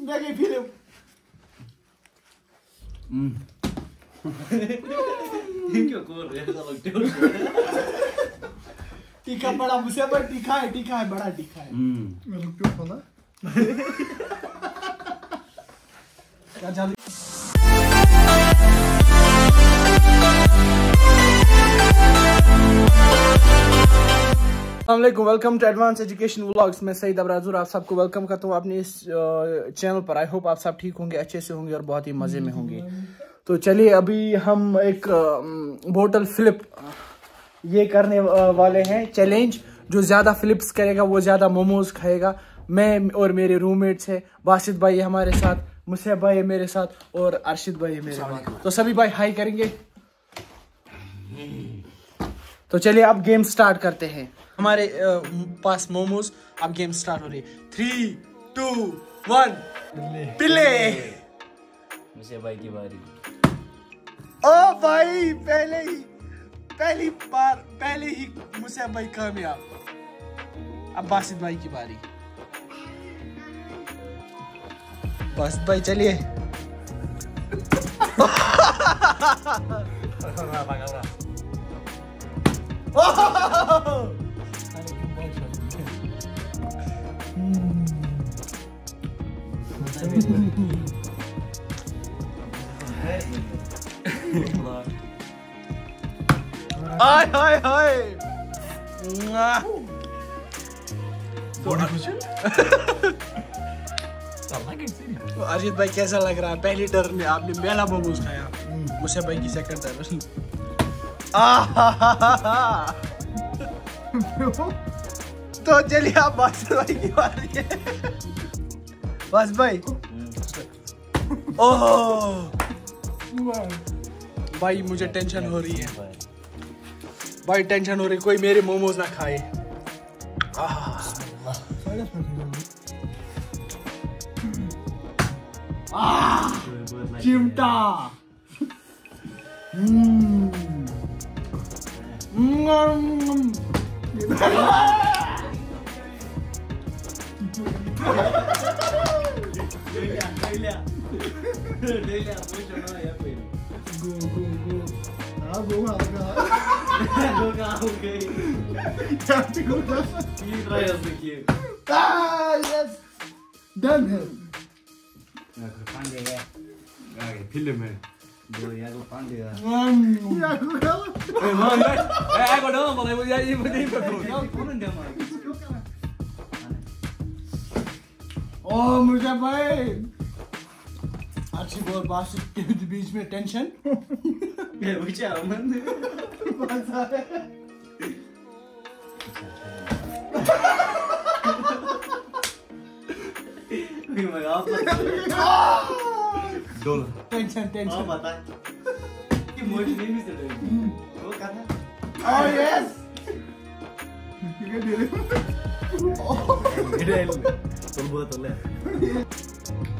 देखिए फ़िल्म क्यों कर रहे लगते हो टीका बड़ा मुझसे बड़ा टीका है टीका है बड़ा टीका है। मैं रुक क्यों खोला क्या जल्दी welcome to advance education vlogs मैं सईद अबराजुर, आप सबको वेलकम करता हूँ अपने इस चैनल पर। आई होप आप सब ठीक होंगे, अच्छे से होंगे और बहुत ही मज़े में होंगे। तो चलिए, अभी हम एक बोतल फ्लिप ये करने वाले हैं। चैलेंज जो ज़्यादा फ्लिप्स करेगा, वो ज़्यादा मोमोज खाएगा। मैं और मेरे रूममेट्स है। बासित भाई है हमारे साथ, मुसैब भाई है मेरे साथ, और अरशिद भाई है मेरे साथ। तो सभी भाई हाई करेंगे। तो चलिए, अब गेम स्टार्ट करते हैं। हमारे पास मोमोज अब गेम स्टार्ट हो रही है। थ्री टू वन पिले मुझे भाई की बारी। ओ भाई पहले ही पहली बार पहले ही मुझसे भाई कामयाब। अब बासित भाई की बारी। बासित भाई चलिए। हाय हाय हाय। मुआ। तो अरिजीत भाई कैसा लग रहा है? पहली टर्न में आपने मेला मोमोज खाया। मुझसे भाई की सेकंड टर्न तो चलिए आप बासित भाई की बारी है। बस भाई। ओह। भाई मुझे टेंशन हो रही है। भाई टेंशन हो रही कोई मेरे मोमोज ना खाए। चिमटा। गो गो गो हाँ गो आ लगा happy go Ah, yes. Done है फिल्म है दो यार वो पांडे यार या गो खाला eh aku dong kalau ibu ya ibu ini betul kau dia mah ओ मुझे भाई अच्छी बोल बासित के बीच में tension Gimana apa? Dol. Tension Oh, tension bata. Ini mau ini bisa deh. Oh, karena oh yes Gede Tol botol ya. Baik bah.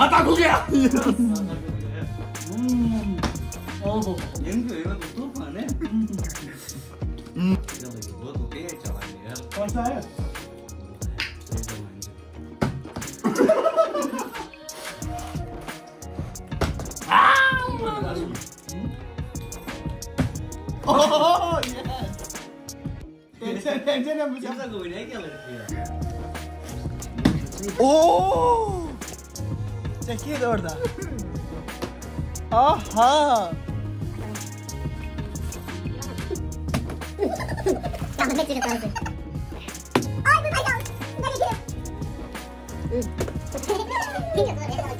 아 닭고기야! 음, 어머. 영주 이거 도파네. 음. 이거 뭐도 깨질 줄 알았네요. 맞아요. 아! 오! 예. 괜찮아, 괜찮아. 무슨 거 내게 할게요. 오! Tem que orada. Aha! Tamam bekledim tamam. Ay bu ay tamam. Ben geliyorum. Ne diyorsun?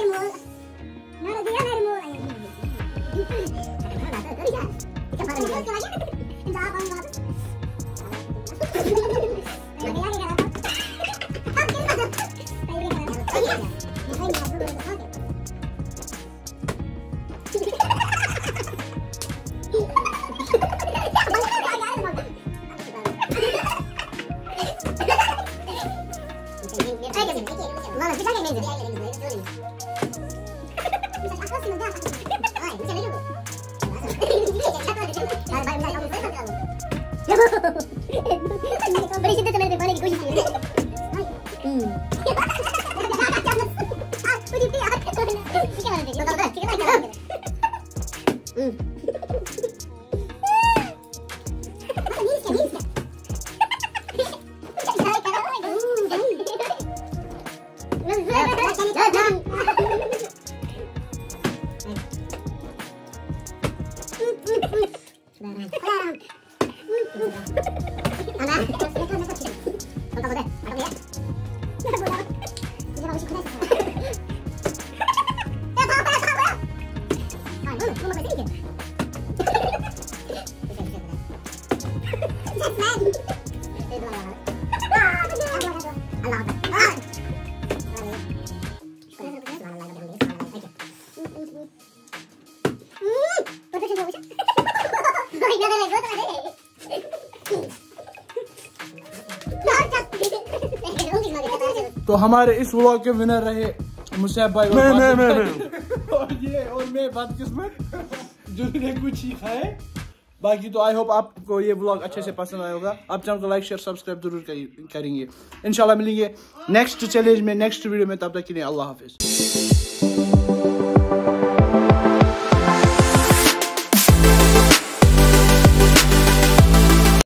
मेरे मोल क्या बात ハハハハ! तो हमारे इस vlog के winner रहे मुसैब भाई और मैं- मैं- बाकी- मैं- और ये और मैं बदकिस्मत जिन्होंने कुछ ही है बाकी तो आई होप आपको ये ब्लॉग अच्छे से पसंद आया होगा। आप चैनल को लाइक शेयर सब्सक्राइब ज़रूर करेंगे। इंशाल्लाह मिलेंगे। नेक्स्ट चैलेंज में नेक्स्ट वीडियो में तब तक के लिए अल्लाह हाफिज।